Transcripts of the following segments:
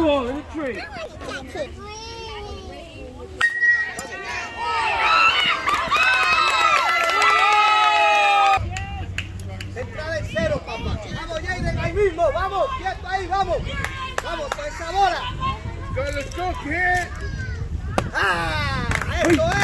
ball in the tree. Central en cero, papá. Vamos, Jaden, ahí mismo, vamos, quieto ahí, vamos. Vamos, con esa bola. Go, let's go, kid. ¡Ah! ¡Eso es!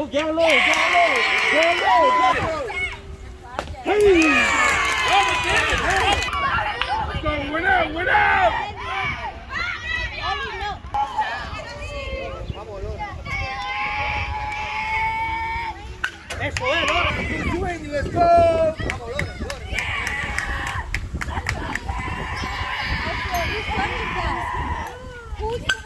No, get low, get low. Hey! Let's go, win out, win out! Eso es. Swing, let's go! Vamos, Lora, Lora.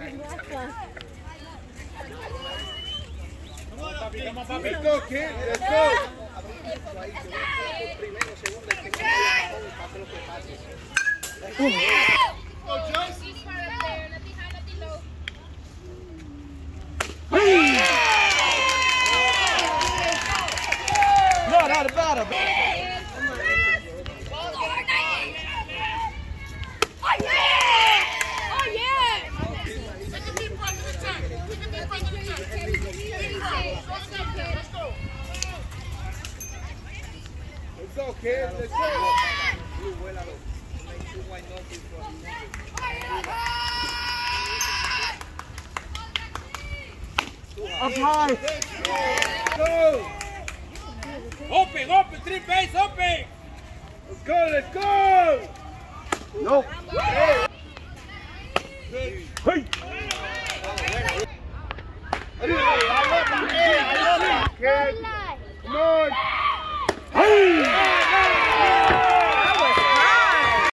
Had the orange and black. Let's go, kid, let's go. Primero, segundo, el que me pase lo que pase. No, not about it. Oh yeah! Let's go, kid, let's go. Blue, vuélalo. Make you why not this one. Up high. Go! Open, open, three base, open. Let's go, let's go! No. Hey! Kid, come on! Hey!